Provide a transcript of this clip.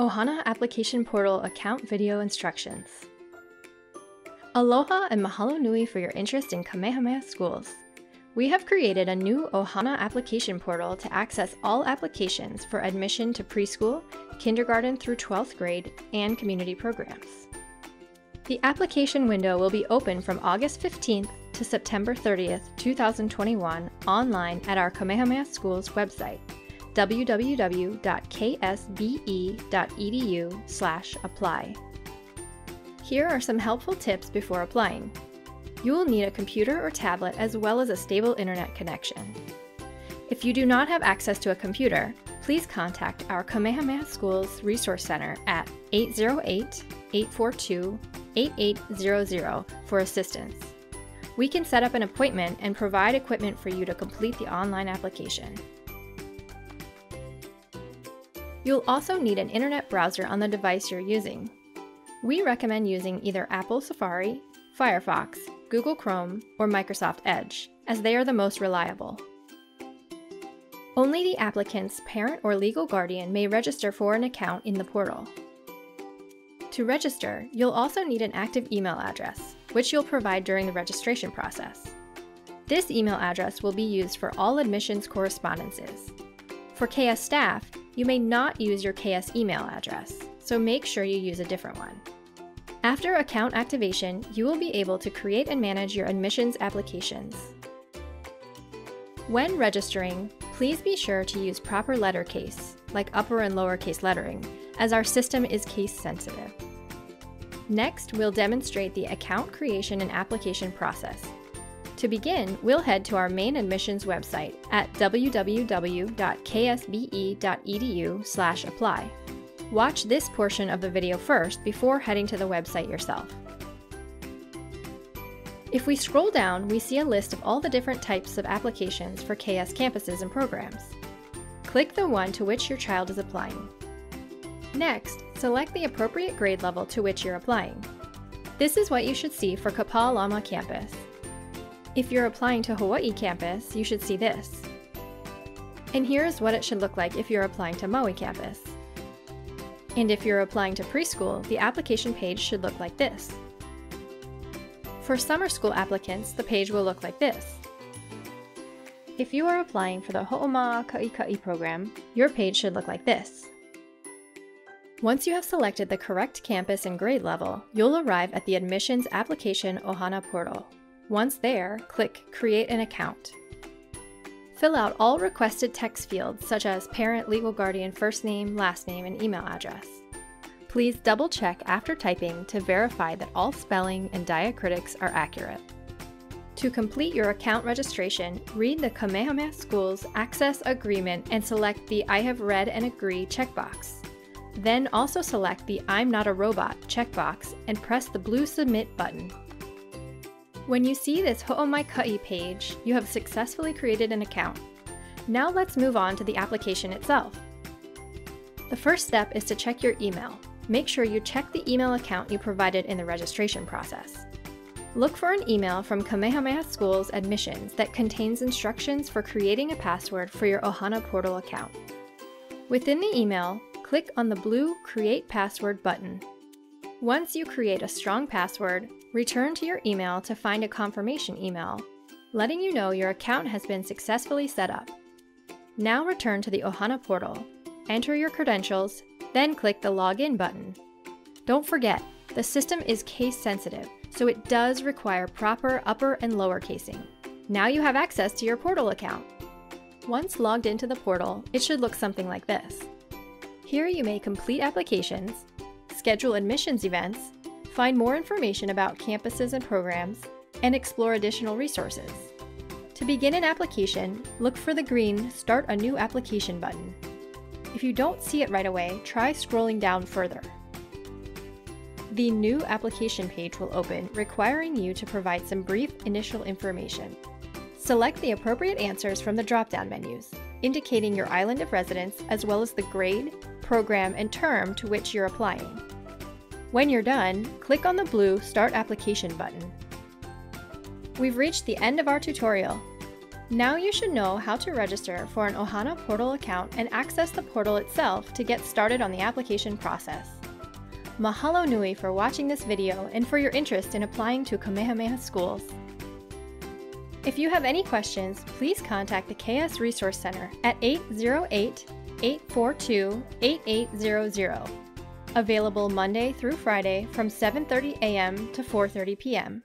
Ohana Application Portal Account Video Instructions. Aloha and mahalo nui for your interest in Kamehameha schools. We have created a new Ohana application portal to access all applications for admission to preschool, kindergarten through 12th grade, and community programs. The application window will be open from August 15th to September 30th, 2021 online at our Kamehameha Schools website www.ksbe.edu/apply. Here are some helpful tips before applying. You will need a computer or tablet as well as a stable internet connection. If you do not have access to a computer, please contact our Kamehameha Schools Resource Center at 808 842 8800 for assistance. We can set up an appointment and provide equipment for you to complete the online application. You'll also need an internet browser on the device you're using. We recommend using either Apple Safari, Firefox, Google Chrome, or Microsoft Edge, as they are the most reliable. Only the applicant's parent or legal guardian may register for an account in the portal. To register, you'll also need an active email address, which you'll provide during the registration process. This email address will be used for all admissions correspondences. For KS staff, you may not use your KS email address, so make sure you use a different one. After account activation, you will be able to create and manage your admissions applications. When registering, please be sure to use proper letter case, like upper and lowercase lettering, as our system is case sensitive. Next, we'll demonstrate the account creation and application process. To begin, we'll head to our main admissions website at www.ksbe.edu/apply. Watch this portion of the video first before heading to the website yourself. If we scroll down, we see a list of all the different types of applications for KS campuses and programs. Click the one to which your child is applying. Next, select the appropriate grade level to which you're applying. This is what you should see for Kapalama campus. If you're applying to Hawaii campus, you should see this. And here's what it should look like if you're applying to Maui campus. And if you're applying to preschool, the application page should look like this. For summer school applicants, the page will look like this. If you are applying for the Ho'omaka'ika'i program, your page should look like this. Once you have selected the correct campus and grade level, you'll arrive at the Admissions Application Ohana portal. Once there, click Create an Account. Fill out all requested text fields such as parent, legal guardian, first name, last name, and email address. Please double check after typing to verify that all spelling and diacritics are accurate. To complete your account registration, read the Kamehameha Schools Access Agreement and select the I have read and agree checkbox. Then also select the I'm not a robot checkbox and press the blue Submit button. When you see this Ho'omaikai oh page, you have successfully created an account. Now let's move on to the application itself. The first step is to check your email. Make sure you check the email account you provided in the registration process. Look for an email from Kamehameha Schools Admissions that contains instructions for creating a password for your Ohana Portal account. Within the email, click on the blue Create Password button. Once you create a strong password, return to your email to find a confirmation email, letting you know your account has been successfully set up. Now return to the Ohana portal, enter your credentials, then click the Login button. Don't forget, the system is case sensitive, so it does require proper upper and lower casing. Now you have access to your portal account. Once logged into the portal, it should look something like this. Here you may complete applications, schedule admissions events, find more information about campuses and programs, and explore additional resources. To begin an application, look for the green Start a New Application button. If you don't see it right away, try scrolling down further. The New Application page will open, requiring you to provide some brief initial information. Select the appropriate answers from the drop-down menus, indicating your island of residence as well as the grade, program, and term to which you're applying. When you're done, click on the blue Start Application button. We've reached the end of our tutorial. Now you should know how to register for an Ohana Portal account and access the portal itself to get started on the application process. Mahalo nui for watching this video and for your interest in applying to Kamehameha schools. If you have any questions, please contact the KS Resource Center at 808 842 8800. Available Monday through Friday from 7:30 a.m. to 4:30 p.m.